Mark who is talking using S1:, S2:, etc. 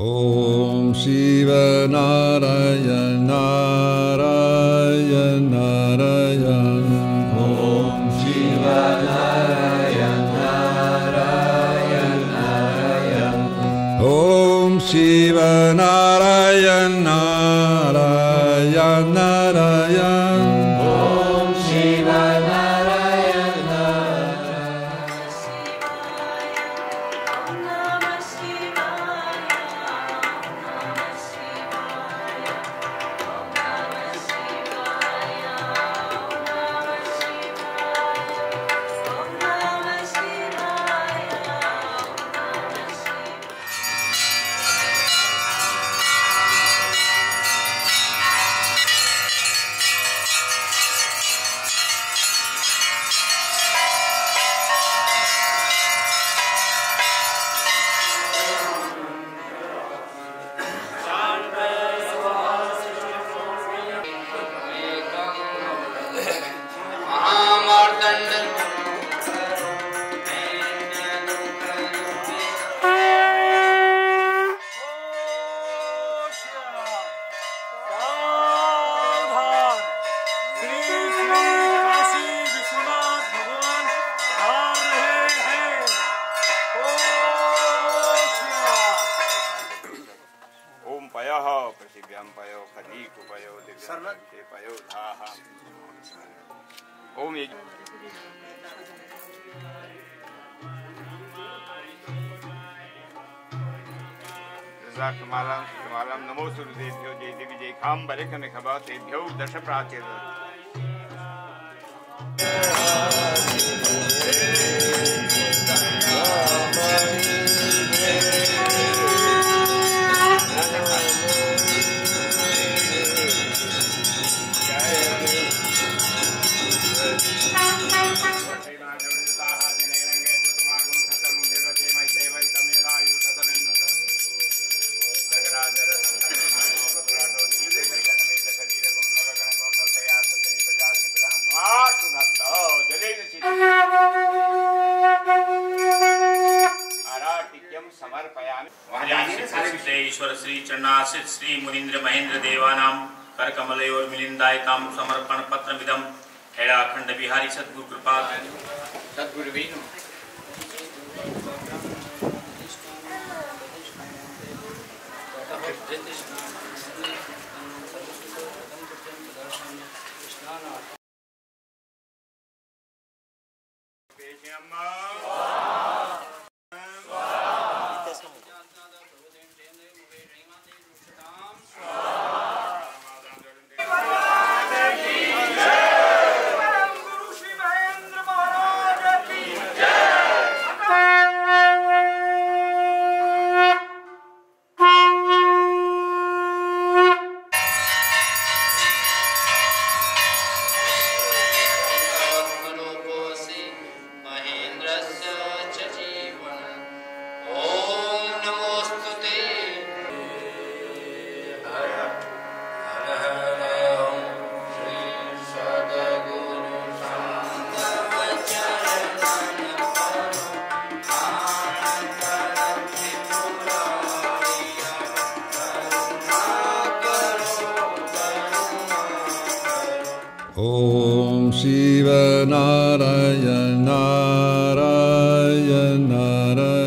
S1: ॐ शिवारय नाराय नारय ॐ ॐ
S2: ॐ ॐ ॐ शिराय नारा ॐ श शिनारय
S3: नाराय पयः पृथिव्यां पयो खदीकु पयो धाः। ओम ये रजाकमालं सुकमालं नमो सुरदेभ्यो जय देवी जय खाम बलिक निखबातेभ्यो दश प्राचीर
S4: श्री ईश्वर श्री चरणाश्रित श्री मुनीन्द्र महेंद्र देवानां कर कमल और मिलिंदायकां समर्पण पत्र विदम हेड़ाखंड बिहारी सद्गुरु कृपा।
S5: सद्गुरुवीनु। रूपोऽसि Om
S1: Shiva Narayan Narayan Narayan